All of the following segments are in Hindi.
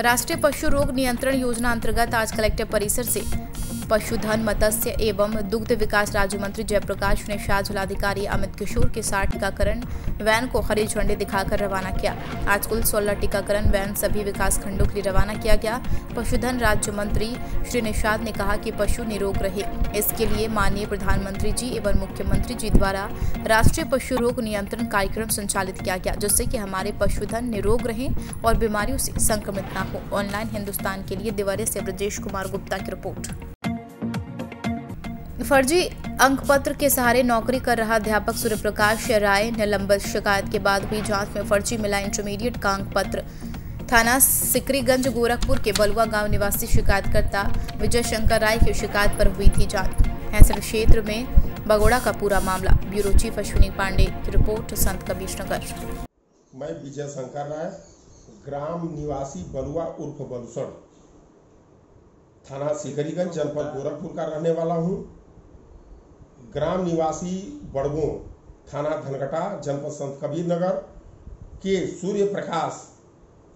राष्ट्रीय पशु रोग नियंत्रण योजना अंतर्गत आज कलेक्टर परिसर से पशुधन मत्स्य एवं दुग्ध विकास राज्य मंत्री जयप्रकाश निषाद जिलाधिकारी अमित किशोर के साथ टीकाकरण वैन को हरी झंडी दिखाकर रवाना किया। आज कुल 16 टीकाकरण वैन सभी विकास खंडों के लिए रवाना किया गया। पशुधन राज्य मंत्री श्री निषाद ने कहा कि पशु निरोग रहे। इसके लिए माननीय प्रधानमंत्री जी एवं मुख्यमंत्री जी द्वारा राष्ट्रीय पशु रोग नियंत्रण कार्यक्रम संचालित किया गया, जिससे कि हमारे पशुधन निरोग रहें और बीमारियों से संक्रमित न हो। ऑनलाइन हिंदुस्तान के लिए दिवारे से ब्रजेश कुमार गुप्ता की रिपोर्ट। फर्जी अंक पत्र के सहारे नौकरी कर रहा अध्यापक सूर्य प्रकाश राय निलंबित शिकायत के बाद हुई जाँच में फर्जी मिला इंटरमीडिएट का अंक पत्र थाना सिकरीगंज, गोरखपुर के बलुआ गाँव निवासी शिकायतकर्ता विजय शंकर राय की शिकायत पर हुई थी जाँच। हैंसर क्षेत्र में बगोड़ा का पूरा मामला, ब्यूरो चीफ अश्विनी पांडे की रिपोर्ट, संत कबीर नगर मैं विजय शंकर राय, ग्राम निवासी बलुआ उर्फ़ बलुसण। थाना सिकरीगंज, जनपद गोरखपुर का रहने वाला हूँ। ग्राम निवासी बड़गो थाना धनघटा जनपद संत कबीर नगर के सूर्य प्रकाश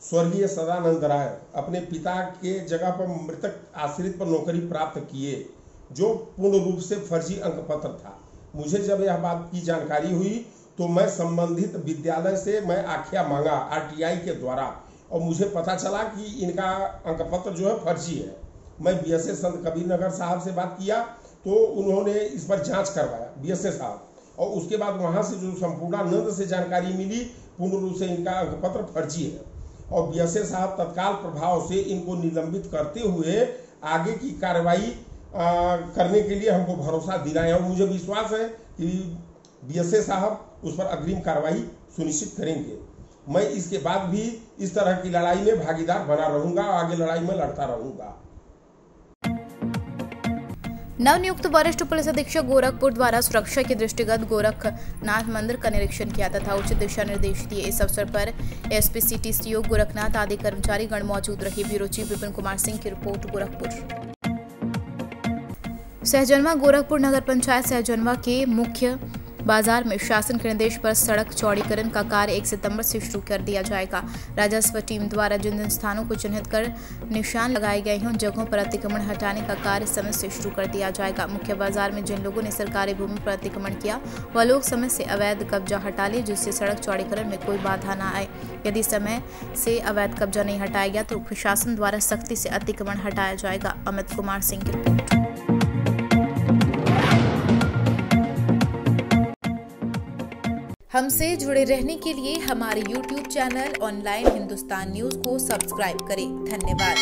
स्वर्गीय सदानंद राय अपने पिता के जगह पर मृतक आश्रित पर नौकरी प्राप्त किए, जो पूर्ण रूप से फर्जी अंक पत्र था। मुझे जब यह बात की जानकारी हुई तो मैं संबंधित विद्यालय से मैं आख्या मांगा आरटीआई के द्वारा, और मुझे पता चला कि इनका अंक पत्र जो है फर्जी है। मैं बी एस संत कबीर नगर साहब से बात किया तो उन्होंने इस पर जाँच करवाया बी एस साहब। और उसके बाद वहाँ से जो संपूर्णानंद से जानकारी मिली, पूर्ण रूप से इनका पत्र फर्जी है। और बी एस साहब तत्काल प्रभाव से इनको निलंबित करते हुए आगे की कार्रवाई करने के लिए हमको भरोसा दिलाया और मुझे विश्वास है कि बी साहब उस पर अग्रिम कार्रवाई सुनिश्चित करेंगे। मैं इसके बाद भी इस तरह की लड़ाई में भागीदार बना रहूँगा और आगे लड़ाई में लड़ता रहूँगा। नवनियुक्त वरिष्ठ पुलिस अधीक्षक गोरखपुर द्वारा सुरक्षा के दृष्टिगत गोरखनाथ मंदिर का निरीक्षण किया तथा उचित दिशा निर्देश दिए। इस अवसर पर एसपी सिटी सीओ गोरखनाथ, आदि कर्मचारी गण मौजूद रहे। ब्यूरो चीफ विपिन कुमार सिंह की रिपोर्ट गोरखपुर। सहजनवा गोरखपुर नगर पंचायत सहजनवा के मुख्य बाज़ार में शासन के निर्देश पर सड़क चौड़ीकरण का कार्य एक सितंबर से शुरू कर दिया जाएगा। राजस्व टीम द्वारा जिन जिन स्थानों को चिन्हित कर निशान लगाए गए हैं, उन जगहों पर अतिक्रमण हटाने का कार्य समय से शुरू कर दिया जाएगा। मुख्य बाज़ार में जिन लोगों ने सरकारी भूमि पर अतिक्रमण किया, वह लोग समय से अवैध कब्जा हटा ले, जिससे सड़क चौड़ीकरण में कोई बाधा न आए। यदि समय से अवैध कब्जा नहीं हटाया गया तो प्रशासन द्वारा सख्ती से अतिक्रमण हटाया जाएगा। अमित कुमार सिंह की रिपोर्ट। हमसे जुड़े रहने के लिए हमारे YouTube channel online Hindustan news को सब्सक्राइब करें। धन्यवाद।